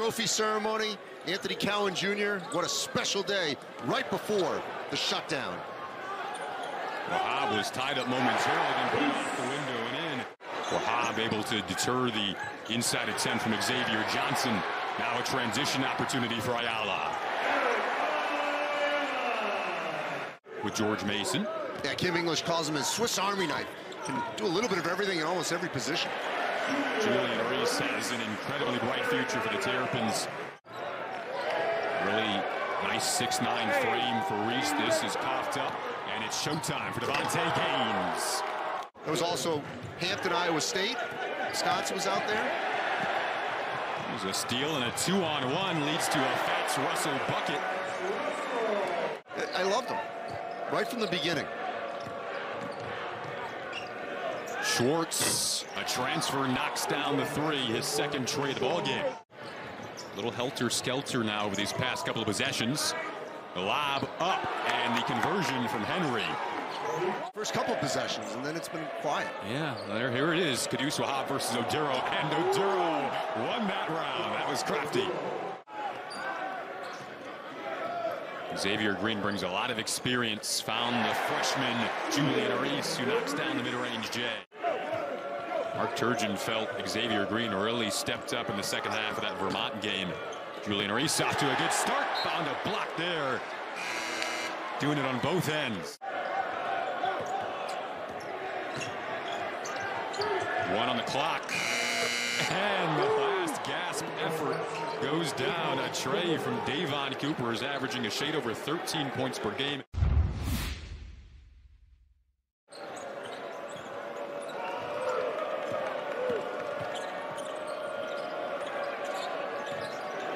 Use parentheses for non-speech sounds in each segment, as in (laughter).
trophy ceremony. Anthony Cowan Jr., what a special day right before the shutdown. Wahab was tied up momentarily, then put out the window and in. Wahab able to deter the inside attempt from Xavier Johnson. Now a transition opportunity for Ayala. With George Mason. Yeah, Kim English calls him a Swiss Army knife. Can do a little bit of everything in almost every position. Julian Reese has an incredibly bright future for the Terrapins. Really nice 6'9 frame for Reese. This is coughed up, and it's showtime for Davonte Gaines. There was also Hampton, Iowa State. Scots was out there. There's a steal and a two-on-one leads to a Fatts Russell bucket. I loved him right from the beginning. Schwartz, a transfer, knocks down the three, his second trade of the ball game. Little helter-skelter now over these past couple of possessions. The lob up, and the conversion from Henry. First couple of possessions, and then it's been quiet. Yeah, there, here it is. Qudus Wahab versus Oduro, and Oduro won that round. That was crafty. Xavier Green brings a lot of experience. Found the freshman Julian Reese, who knocks down the mid-range J. Mark Turgeon felt Xavier Green really stepped up in the second half of that Vermont game. Julian Reese off to a good start. Found a block there. Doing it on both ends. One on the clock. And the last gasp effort goes down. A tray from Davon Cooper is averaging a shade over 13 points per game.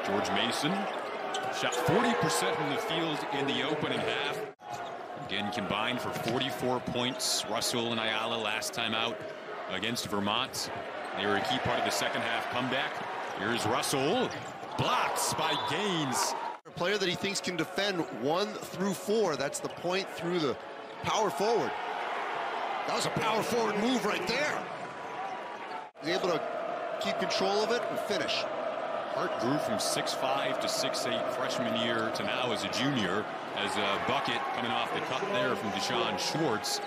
George Mason shot 40% from the field in the opening half. Again, combined for 44 points. Russell and Ayala last time out against Vermont. They were a key part of the second half comeback. Here's Russell. Blocks by Gaines. A player that he thinks can defend one through four. That's the point through the power forward. That was a power forward move right there. He's able to keep control of it and finish. Hart grew from 6'5 to 6'8 freshman year to now as a junior as a bucket coming off the cut there from D'Shawn Schwartz.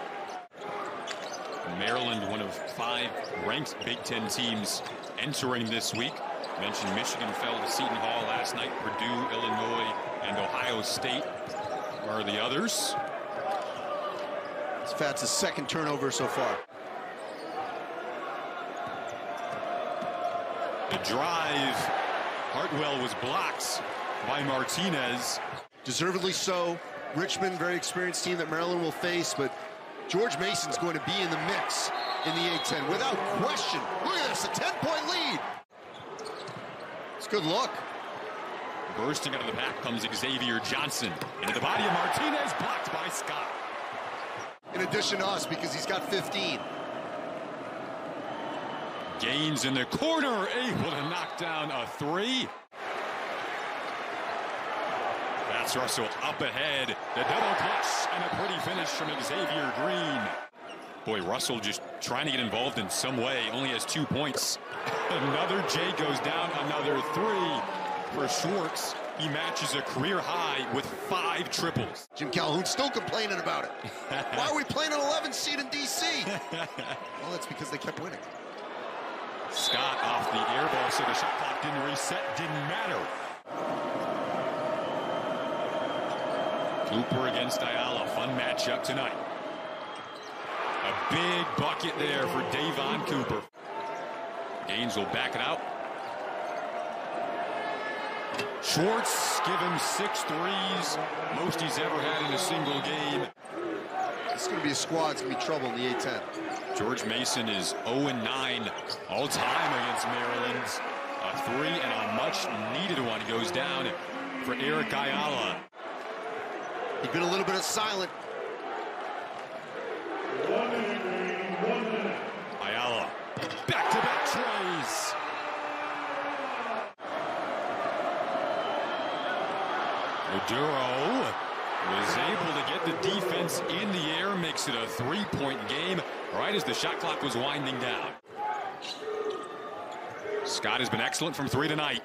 Maryland, one of five ranked Big Ten teams entering this week. Mentioned Michigan fell to Seton Hall last night. Purdue, Illinois, and Ohio State are the others. It's Fatts' second turnover so far. The drive. Hartwell was blocked by Martinez. Deservedly so. Richmond, very experienced team that Maryland will face, but George Mason's going to be in the mix in the A-10 without question. Look at this, a 10-point lead. It's good look. Bursting out of the pack comes Xavier Johnson. Into the body of Martinez, blocked by Scott. In addition to us, because he's got 15. Gaines in the corner, able to knock down a three. That's Russell up ahead. The double clutch and a pretty finish from Xavier Green. Boy, Russell just trying to get involved in some way. Only has two points. (laughs) Another J goes down. Another three for Schwartz. He matches a career high with five triples. Jim Calhoun's still complaining about it. (laughs) Why are we playing an 11 seed in D.C.? well, that's because they kept winning. Scott off the air ball, so the shot clock didn't reset. Didn't matter. Cooper against Ayala. Fun matchup tonight. A big bucket there for Davon Cooper. Gaines will back it out. Schwartz give him six threes. Most he's ever had in a single game. Is going to be a squad. It's going to be trouble in the A-10. George Mason is 0-9 all-time against Maryland. A three and a much-needed one goes down for Eric Ayala. He's been a little bit of silent. Ayala, back-to-back trays. Oduro was able to get the defense in the air, makes it a three-point game right as the shot clock was winding down. Scott has been excellent from three tonight.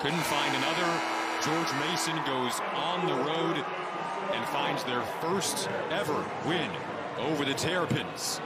Couldn't find another. George Mason goes on the road and finds their first ever win over the Terrapins.